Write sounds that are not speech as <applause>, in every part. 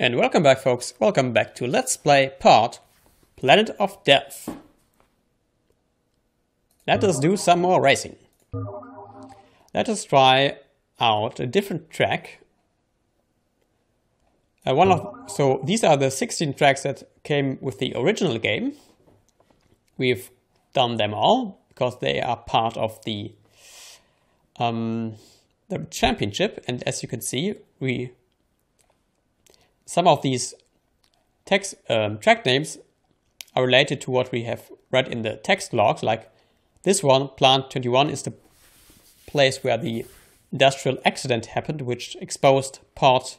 And welcome back folks, welcome back to Let's Play POD Planet of Death. Let us do some more racing. Let us try out a different track. Uh, one of so these are the 16 tracks that came with the original game. We've done them all because they are part of the um, the championship, and as you can see, we some of these text um, track names are related to what we have read in the text logs. Like this one, Plant 21, is the place where the industrial accident happened, which exposed POD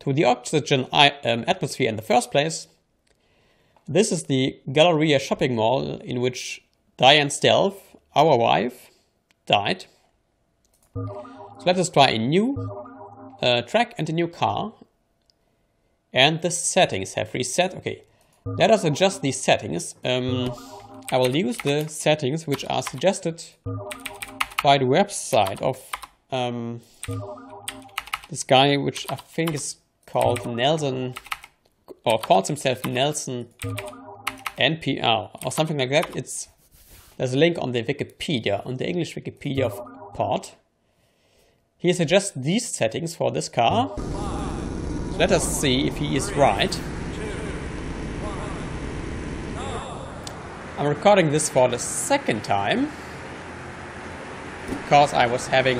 to the oxygen um, atmosphere in the first place. This is the Galleria shopping mall in which Diane Stealth, our wife, died. So let us try a new uh, track and a new car and the settings have reset. Okay, let us adjust these settings. Um, I will use the settings which are suggested by the website of um, this guy, which I think is called Nelson, or calls himself Nelson NPR, or something like that. It's There's a link on the Wikipedia, on the English Wikipedia of POD. He suggests these settings for this car. Let us see if he is right. I'm recording this for the second time because I was having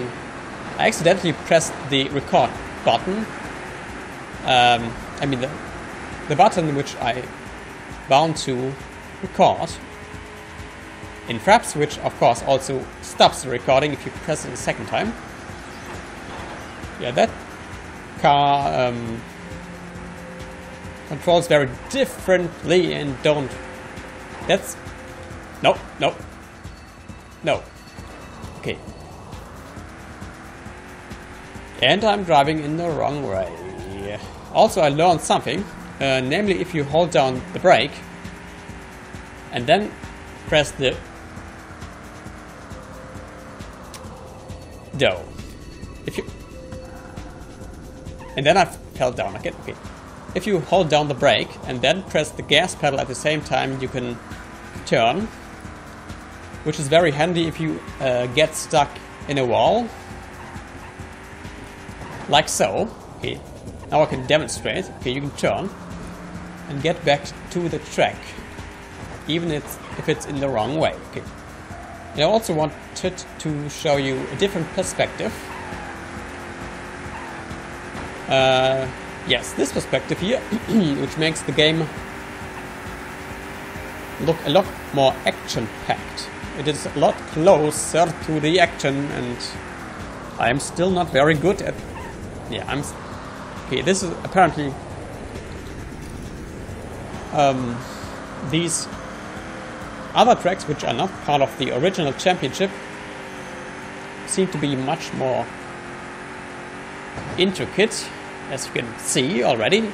I accidentally pressed the record button. Um, I mean the, the button which I bound to record. In Fraps which of course also stops the recording if you press it a second time. Yeah that car um, controls very differently and don't. That's. No, no. No. Okay. And I'm driving in the wrong way. Also, I learned something. Uh, namely, if you hold down the brake and then press the dough. If you and then I fell down again. Okay. If you hold down the brake and then press the gas pedal at the same time, you can turn, which is very handy if you uh, get stuck in a wall, like so. Okay, now I can demonstrate. Okay, you can turn and get back to the track, even if it's in the wrong way. Okay. And I also wanted to show you a different perspective uh, yes, this perspective here, <clears throat> which makes the game look a lot more action-packed. It is a lot closer to the action and I am still not very good at... Yeah, I'm... Okay, this is apparently... Um, these other tracks, which are not part of the original championship, seem to be much more intricate, as you can see already.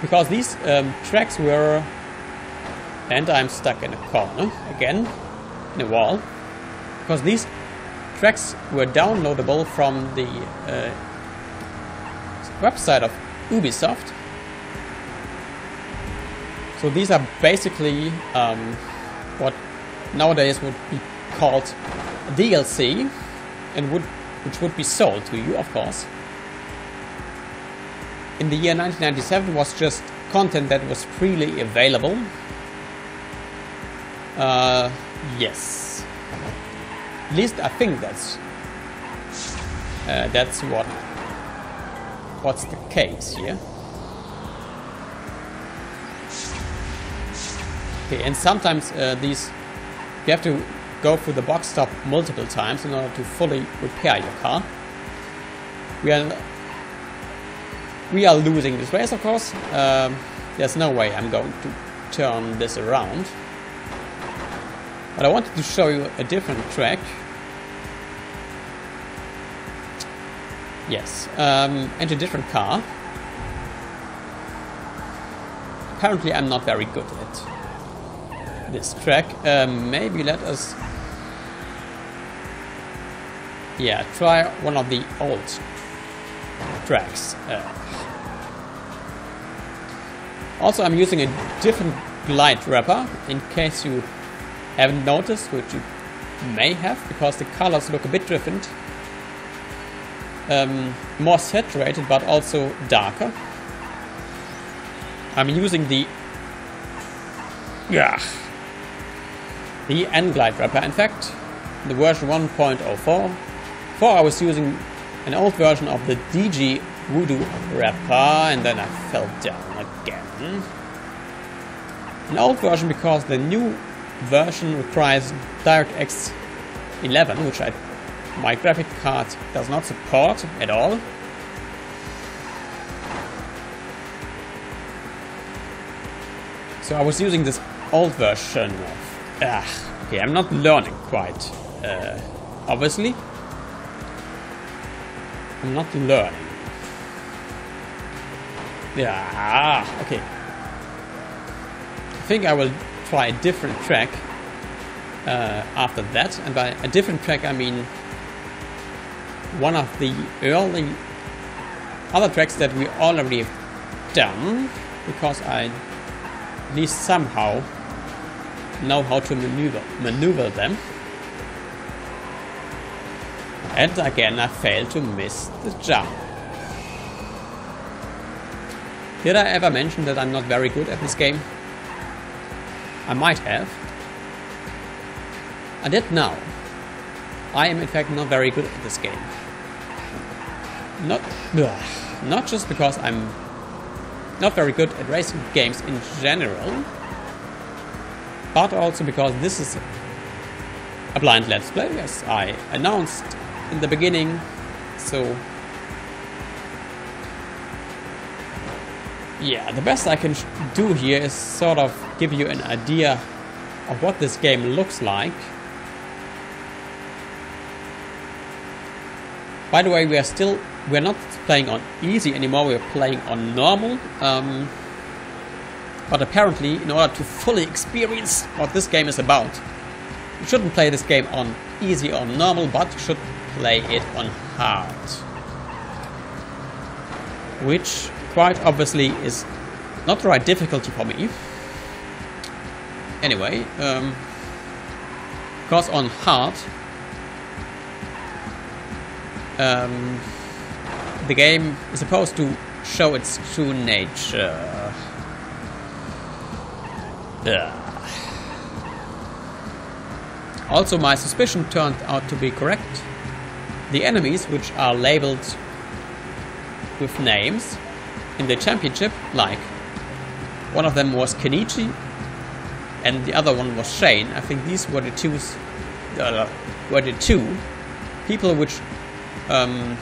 Because these um, tracks were... And I'm stuck in a corner, again, in a wall. Because these tracks were downloadable from the uh, website of Ubisoft. So these are basically um, what nowadays would be called DLC and would which would be sold to you, of course. In the year 1997 was just content that was freely available. Uh, yes. At least I think that's uh, that's what what's the case here. Okay, and sometimes uh, these you have to go through the box stop multiple times in order to fully repair your car. We are we are losing this race, of course. Um, there's no way I'm going to turn this around. But I wanted to show you a different track. Yes, um, and a different car. Apparently I'm not very good at this track. Um, maybe let us yeah, try one of the old tracks. Uh, also, I'm using a different glide wrapper in case you haven't noticed, which you may have, because the colors look a bit different. Um, more saturated, but also darker. I'm using the yeah the nGlide wrapper. In fact, the version 1.04. Before I was using an old version of the DG Voodoo wrapper, and then I fell down again. An old version because the new version requires DirectX 11, which I, my graphic card does not support at all. So I was using this old version of... Ah, okay, I'm not learning quite, uh, obviously. I'm not learning. Yeah, ah, okay. I think I will try a different track uh, after that. And by a different track, I mean one of the early other tracks that we already have done, because I at least somehow know how to maneuver, maneuver them. And again, I fail to miss the jump. Did I ever mention that I'm not very good at this game? I might have. I did now. I am in fact not very good at this game. Not, ugh, not just because I'm not very good at racing games in general, but also because this is a blind let's play, as I announced in the beginning, so yeah, the best I can do here is sort of give you an idea of what this game looks like. By the way, we are still we're not playing on easy anymore. We're playing on normal. Um, but apparently, in order to fully experience what this game is about, you shouldn't play this game on easy or normal, but you should play it on hard. Which, quite obviously, is not the right difficulty for me. Anyway, um, because on hard, um, the game is supposed to show its true nature. Also, my suspicion turned out to be correct. The enemies, which are labeled with names in the championship, like one of them was Kenichi and the other one was Shane. I think these were the two, uh, were the two people which um,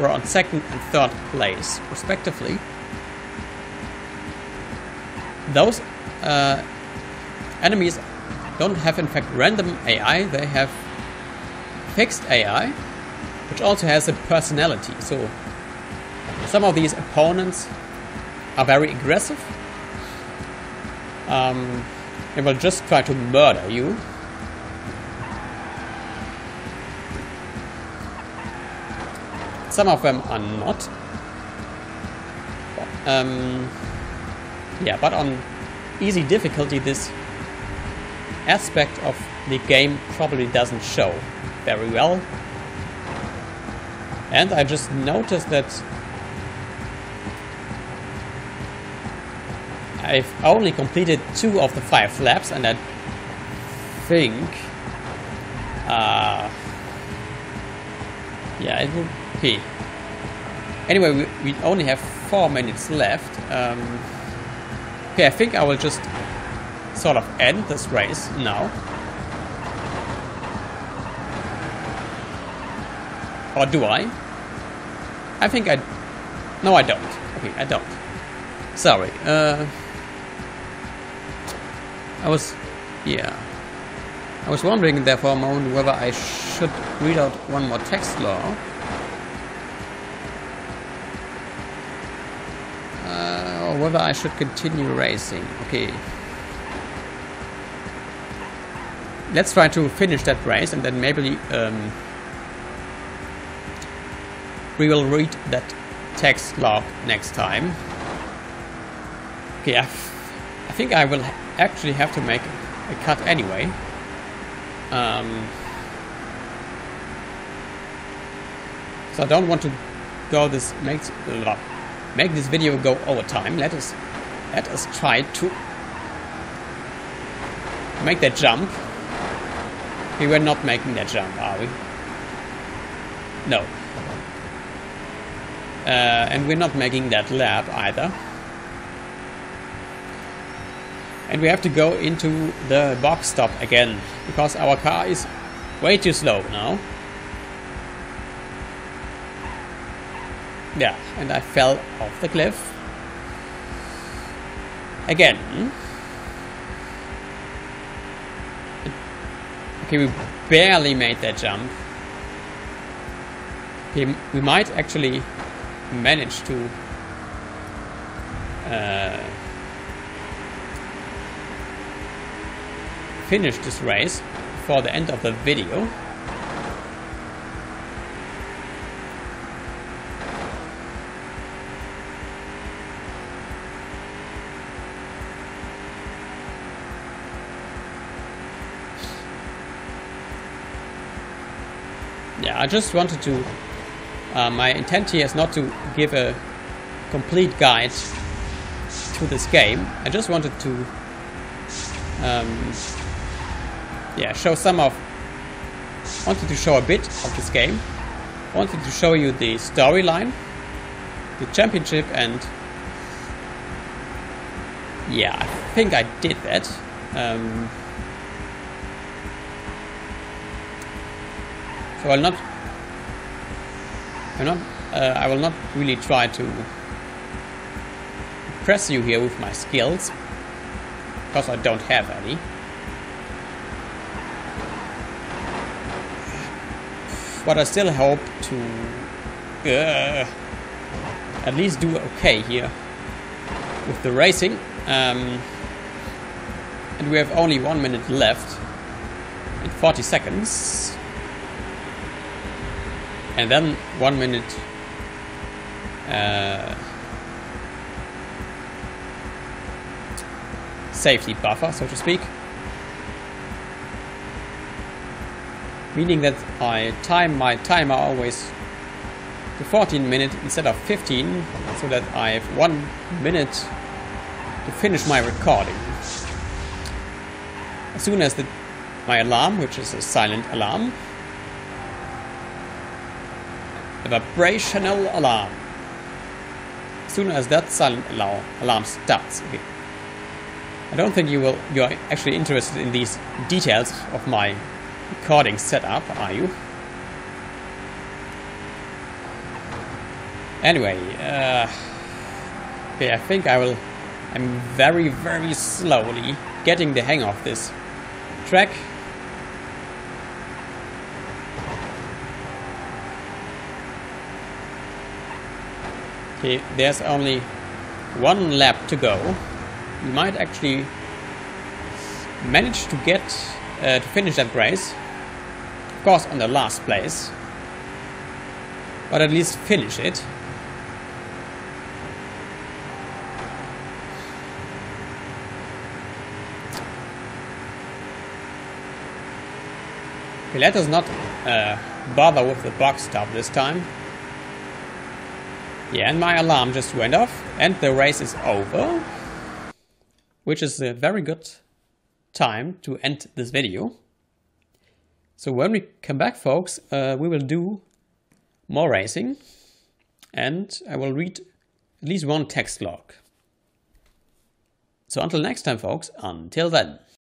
were on second and third place, respectively. Those uh, enemies don't have, in fact, random AI, they have fixed AI, which also has a personality. So, some of these opponents are very aggressive. Um, they will just try to murder you Some of them are not. Um, yeah, but on easy difficulty, this aspect of the game probably doesn't show very well. And I just noticed that I've only completed two of the five laps, and I think, uh, yeah, it will be. Anyway, we, we only have four minutes left. Um, okay, I think I will just sort of end this race now. Or do I? I think I... No, I don't. Okay, I don't. Sorry. Uh, I was... Yeah. I was wondering there for a moment whether I should read out one more text log. Whether I should continue racing. Okay. Let's try to finish that race and then maybe um, we will read that text log next time. Okay, I, think I will actually have to make a cut anyway. Um, so I don't want to go this make make this video go over time. Let us let us try to make that jump. We were not making that jump, are we? No. Uh, and we're not making that lap either. And we have to go into the box stop again, because our car is way too slow now. Yeah, and I fell off the cliff. Again. Okay, we barely made that jump. Okay, we might actually manage to uh, finish this race before the end of the video. Yeah, I just wanted to uh, my intent here is not to give a complete guide to this game. I just wanted to um, yeah, show some of wanted to show a bit of this game. Wanted to show you the storyline, the championship and yeah, I think I did that. Um, so I'll not I'm not, uh, I will not really try to impress you here with my skills, because I don't have any. But I still hope to uh, at least do okay here with the racing. Um, and we have only one minute left in 40 seconds and then one minute uh, safety buffer, so to speak. Meaning that I time my timer always to 14 minutes instead of 15, so that I have one minute to finish my recording. As soon as the, my alarm, which is a silent alarm, a vibrational alarm. As soon as that silent alarm starts. Okay. I don't think you will you are actually interested in these details of my recording setup, are you? Anyway, uh, okay, I think I will. I'm very, very slowly getting the hang of this track. There's only one lap to go. We might actually manage to get uh, to finish that race. Of course, on the last place, but at least finish it. Okay, let us not uh, bother with the box stop this time. Yeah, and my alarm just went off and the race is over. Which is a very good time to end this video. So when we come back, folks, uh, we will do more racing. And I will read at least one text log. So until next time, folks, until then.